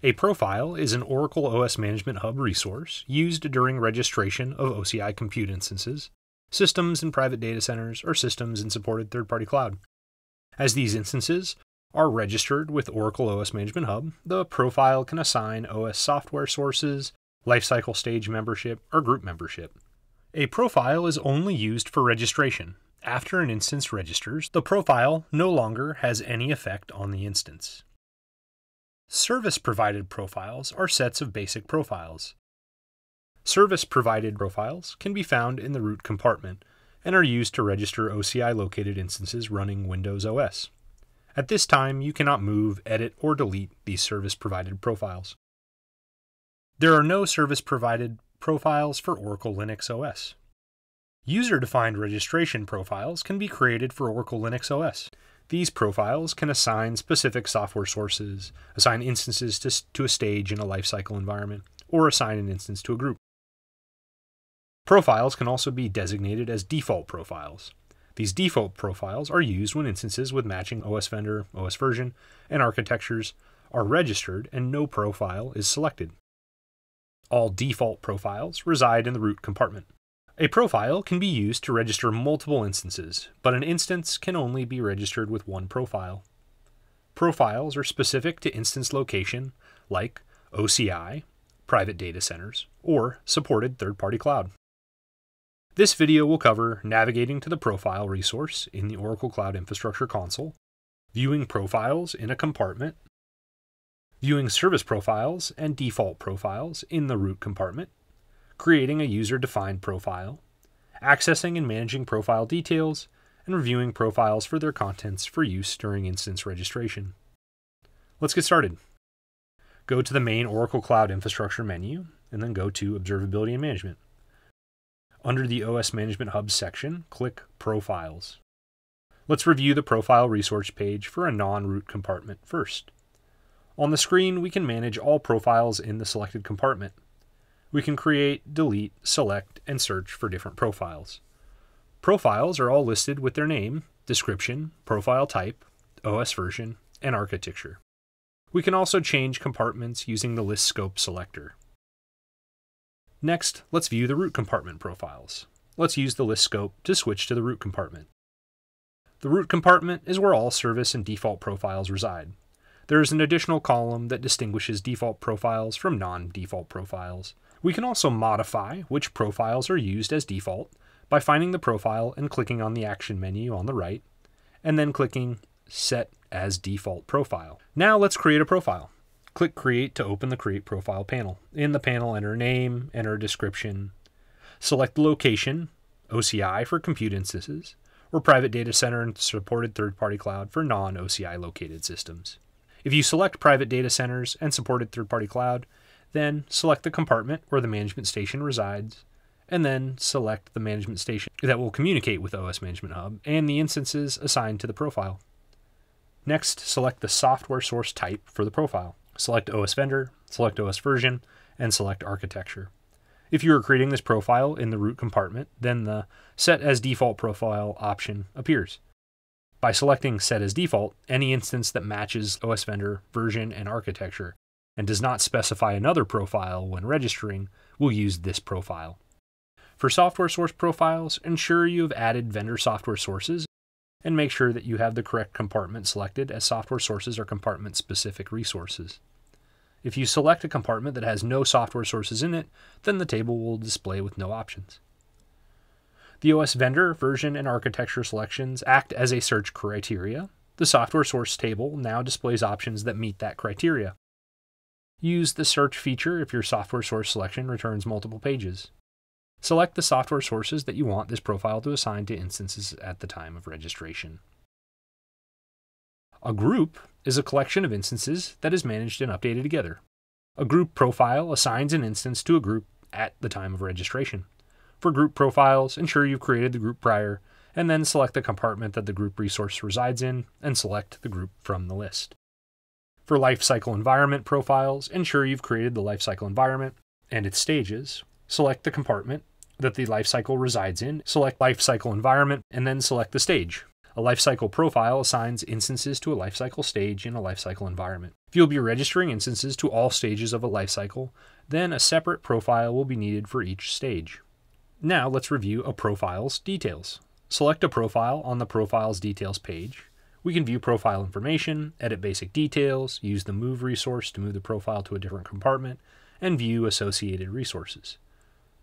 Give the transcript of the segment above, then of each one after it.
A profile is an Oracle OS Management Hub resource used during registration of OCI compute instances, systems in private data centers, or systems in supported third party cloud. As these instances are registered with Oracle OS Management Hub, the profile can assign OS software sources, lifecycle stage membership, or group membership. A profile is only used for registration. After an instance registers, the profile no longer has any effect on the instance. Service provided profiles are sets of basic profiles. Service provided profiles can be found in the root compartment and are used to register OCI located instances running Windows OS. At this time, you cannot move, edit, or delete these service provided profiles. There are no service provided profiles for Oracle Linux OS. User defined registration profiles can be created for Oracle Linux OS. These profiles can assign specific software sources, assign instances to, to a stage in a lifecycle environment, or assign an instance to a group. Profiles can also be designated as default profiles. These default profiles are used when instances with matching OS vendor, OS version, and architectures are registered and no profile is selected. All default profiles reside in the root compartment. A profile can be used to register multiple instances, but an instance can only be registered with one profile. Profiles are specific to instance location, like OCI, private data centers, or supported third party cloud. This video will cover navigating to the profile resource in the Oracle Cloud Infrastructure console, viewing profiles in a compartment, viewing service profiles and default profiles in the root compartment, creating a user defined profile, accessing and managing profile details, and reviewing profiles for their contents for use during instance registration. Let's get started. Go to the main Oracle Cloud Infrastructure menu, and then go to Observability and Management. Under the OS Management Hub section, click Profiles. Let's review the profile resource page for a non root compartment first. On the screen, we can manage all profiles in the selected compartment we can create, delete, select, and search for different profiles. Profiles are all listed with their name, description, profile type, OS version, and architecture. We can also change compartments using the list scope selector. Next, let's view the root compartment profiles. Let's use the list scope to switch to the root compartment. The root compartment is where all service and default profiles reside. There is an additional column that distinguishes default profiles from non default profiles, we can also modify which profiles are used as default by finding the profile and clicking on the action menu on the right, and then clicking Set as Default Profile. Now let's create a profile. Click Create to open the Create Profile panel. In the panel, enter name, enter description, select location, OCI for compute instances, or private data center and supported third party cloud for non OCI located systems. If you select private data centers and supported third party cloud, then select the compartment where the management station resides, and then select the management station that will communicate with OS Management Hub and the instances assigned to the profile. Next, select the software source type for the profile. Select OS vendor, select OS version, and select architecture. If you are creating this profile in the root compartment, then the Set as Default Profile option appears. By selecting Set as Default, any instance that matches OS vendor, version, and architecture and does not specify another profile when registering will use this profile. For software source profiles, ensure you have added vendor software sources and make sure that you have the correct compartment selected as software sources are compartment specific resources. If you select a compartment that has no software sources in it, then the table will display with no options. The OS vendor, version, and architecture selections act as a search criteria. The software source table now displays options that meet that criteria. Use the search feature if your software source selection returns multiple pages. Select the software sources that you want this profile to assign to instances at the time of registration. A group is a collection of instances that is managed and updated together. A group profile assigns an instance to a group at the time of registration. For group profiles, ensure you've created the group prior, and then select the compartment that the group resource resides in, and select the group from the list. For lifecycle environment profiles, ensure you've created the lifecycle environment and its stages. Select the compartment that the lifecycle resides in, select lifecycle environment, and then select the stage. A lifecycle profile assigns instances to a lifecycle stage in a lifecycle environment. If you'll be registering instances to all stages of a lifecycle, then a separate profile will be needed for each stage. Now let's review a profile's details. Select a profile on the Profiles Details page. We can view profile information, edit basic details, use the Move resource to move the profile to a different compartment, and view associated resources.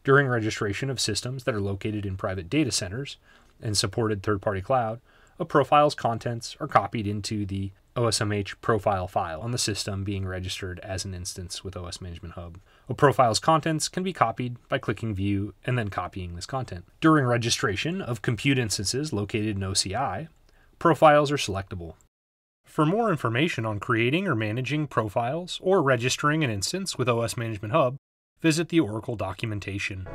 During registration of systems that are located in private data centers and supported third party cloud, a profile's contents are copied into the OSMH profile file on the system being registered as an instance with OS Management Hub. A profile's contents can be copied by clicking View and then copying this content. During registration of compute instances located in OCI, profiles are selectable. For more information on creating or managing profiles or registering an instance with OS Management Hub, visit the Oracle documentation.